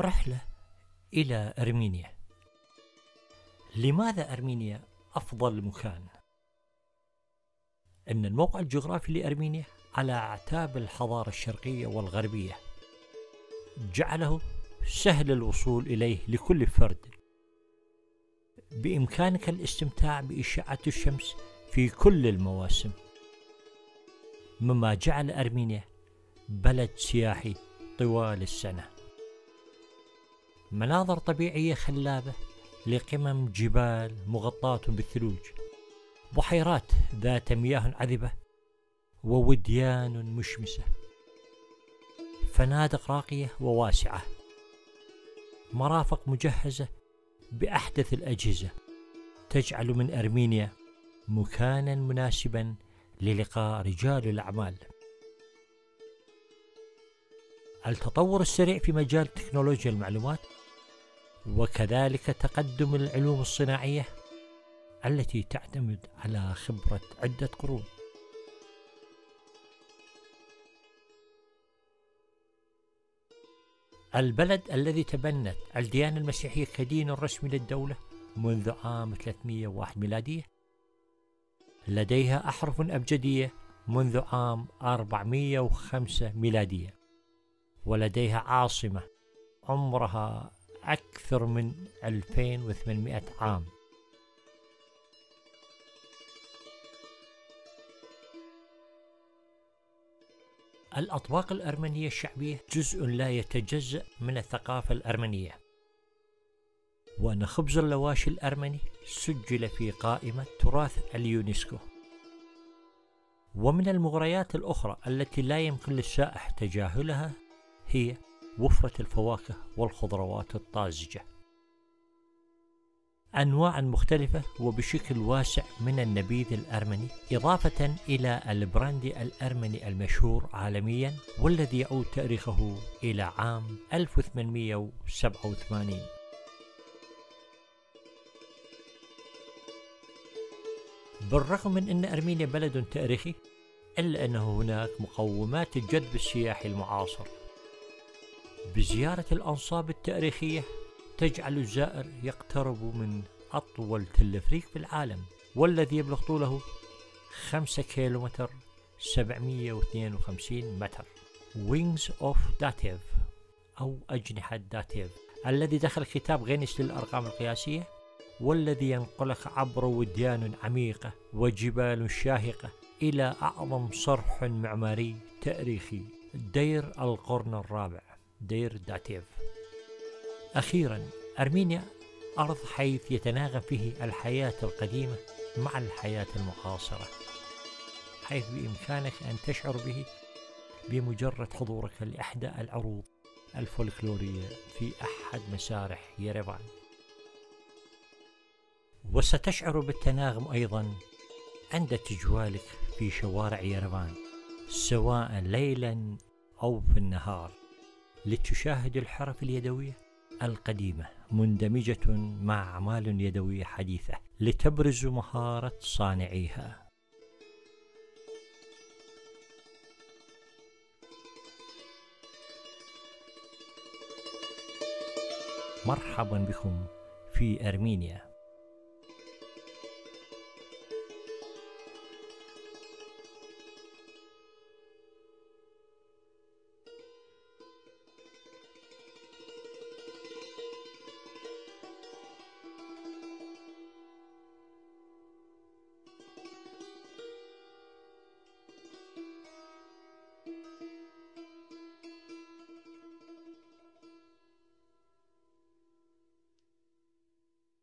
رحلة إلى أرمينيا. لماذا أرمينيا أفضل مكان؟ أن الموقع الجغرافي لأرمينيا على أعتاب الحضارة الشرقية والغربية جعله سهل الوصول إليه لكل فرد. بإمكانك الاستمتاع بإشعة الشمس في كل المواسم. مما جعل أرمينيا بلد سياحي طوال السنة. مناظر طبيعية خلابة لقمم جبال مغطاة بالثلوج بحيرات ذات مياه عذبة ووديان مشمسة. فنادق راقية وواسعة. مرافق مجهزة بأحدث الأجهزة تجعل من أرمينيا مكانا مناسبا للقاء رجال الأعمال. التطور السريع في مجال تكنولوجيا المعلومات وكذلك تقدم العلوم الصناعية التي تعتمد على خبرة عدة قرون. البلد الذي تبنت الديانة المسيحية كدين رسمي للدولة منذ عام 301 ميلادية لديها أحرف أبجدية منذ عام 405 ميلادية ولديها عاصمة عمرها أكثر من 2800 عام. الأطباق الأرمنية الشعبية جزء لا يتجزأ من الثقافة الأرمنية. وأن خبز اللواشي الأرمني سجل في قائمة تراث اليونسكو. ومن المغريات الأخرى التي لا يمكن للسائح تجاهلها هي وفرة الفواكه والخضروات الطازجة. أنواع مختلفة وبشكل واسع من النبيذ الأرمني إضافة إلى البراندي الأرمني المشهور عالميا والذي يعود تاريخه إلى عام 1887 بالرغم من أن أرمينيا بلد تاريخي إلا أن هناك مقومات الجذب السياحي المعاصر. بزيارة الأنصاب التاريخية تجعل الزائر يقترب من أطول تلفريك في العالم والذي يبلغ طوله خمسة كيلومتر سبعمية واثنين وخمسين متر. Wings of Tatev أو أجنحة داتيف الذي دخل كتاب غينيس للأرقام القياسية والذي ينقلك عبر وديان عميقة وجبال شاهقة إلى أعظم صرح معماري تاريخي دير القرن الرابع. دير داتيف أخيرا أرمينيا أرض حيث يتناغم فيه الحياة القديمة مع الحياة المعاصرة حيث بإمكانك أن تشعر به بمجرد حضورك لإحدى العروض الفولكلورية في أحد مسارح يريفان وستشعر بالتناغم أيضا عند تجوالك في شوارع يريفان سواء ليلا أو في النهار. لتشاهد الحرف اليدوية القديمة مندمجة مع أعمال يدوية حديثة لتبرز مهارة صانعيها. مرحبا بكم في أرمينيا.